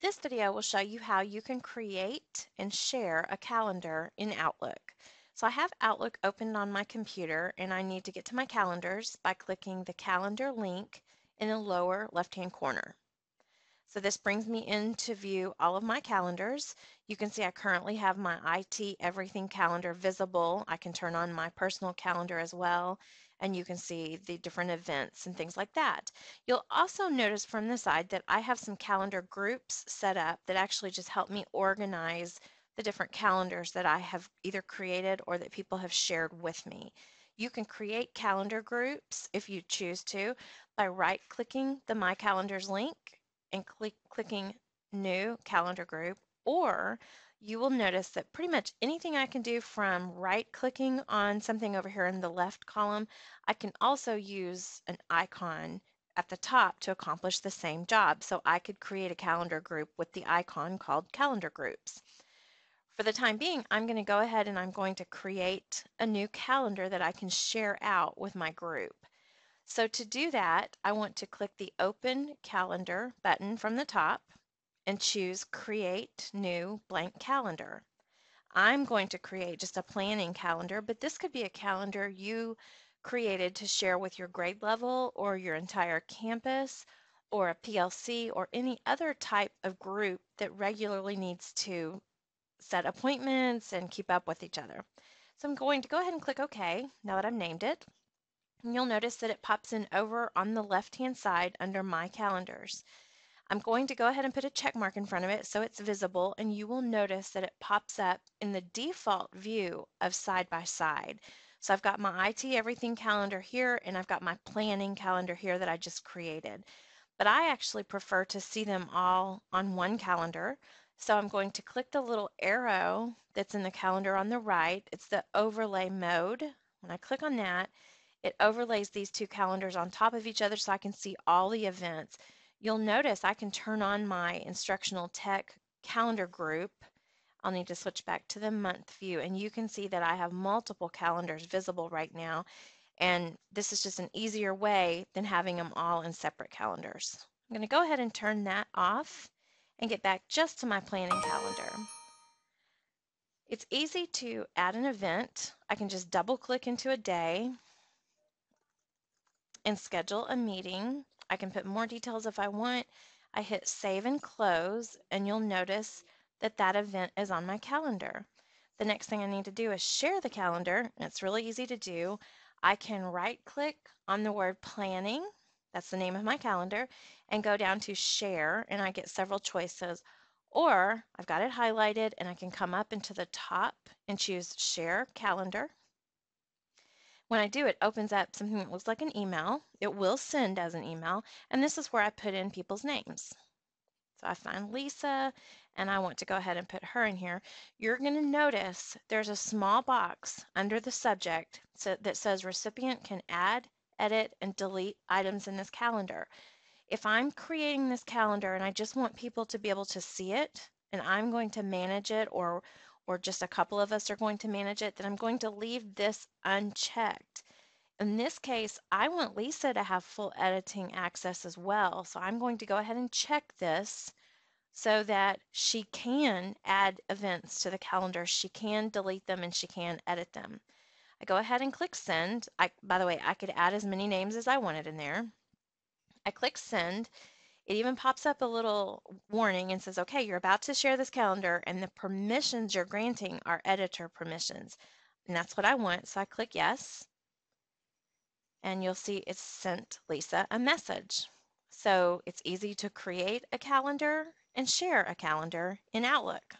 This video will show you how you can create and share a calendar in Outlook. So I have Outlook opened on my computer and I need to get to my calendars by clicking the calendar link in the lower left hand corner. So this brings me into view all of my calendars. You can see I currently have my IT Everything calendar visible. I can turn on my personal calendar as well and you can see the different events and things like that. You'll also notice from the side that I have some calendar groups set up that actually just help me organize the different calendars that I have either created or that people have shared with me. You can create calendar groups if you choose to by right clicking the My Calendars link and click, clicking New Calendar Group or you will notice that pretty much anything I can do from right clicking on something over here in the left column, I can also use an icon at the top to accomplish the same job. So I could create a calendar group with the icon called calendar groups. For the time being, I'm going to go ahead and I'm going to create a new calendar that I can share out with my group. So to do that, I want to click the Open Calendar button from the top and choose Create New Blank Calendar. I'm going to create just a planning calendar, but this could be a calendar you created to share with your grade level or your entire campus or a PLC or any other type of group that regularly needs to set appointments and keep up with each other. So I'm going to go ahead and click OK now that I've named it. And you'll notice that it pops in over on the left hand side under My Calendars. I'm going to go ahead and put a check mark in front of it so it's visible and you will notice that it pops up in the default view of side by side. So I've got my IT everything calendar here and I've got my planning calendar here that I just created. But I actually prefer to see them all on one calendar. So I'm going to click the little arrow that's in the calendar on the right. It's the overlay mode. When I click on that, it overlays these two calendars on top of each other so I can see all the events. You'll notice I can turn on my instructional tech calendar group. I'll need to switch back to the month view and you can see that I have multiple calendars visible right now and this is just an easier way than having them all in separate calendars. I'm going to go ahead and turn that off and get back just to my planning calendar. It's easy to add an event. I can just double click into a day and schedule a meeting. I can put more details if I want. I hit save and close and you'll notice that that event is on my calendar. The next thing I need to do is share the calendar and it's really easy to do. I can right click on the word planning, that's the name of my calendar, and go down to share and I get several choices. Or I've got it highlighted and I can come up into the top and choose share calendar. When I do, it opens up something that looks like an email. It will send as an email, and this is where I put in people's names. So I find Lisa, and I want to go ahead and put her in here. You're going to notice there's a small box under the subject that says recipient can add, edit, and delete items in this calendar. If I'm creating this calendar and I just want people to be able to see it, and I'm going to manage it or or just a couple of us are going to manage it, then I'm going to leave this unchecked. In this case, I want Lisa to have full editing access as well. So I'm going to go ahead and check this so that she can add events to the calendar. She can delete them and she can edit them. I go ahead and click send. I, by the way, I could add as many names as I wanted in there. I click send it even pops up a little warning and says, okay, you're about to share this calendar and the permissions you're granting are editor permissions. And that's what I want. So I click yes. And you'll see it's sent Lisa a message. So it's easy to create a calendar and share a calendar in Outlook.